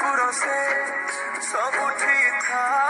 could have said, so good to you,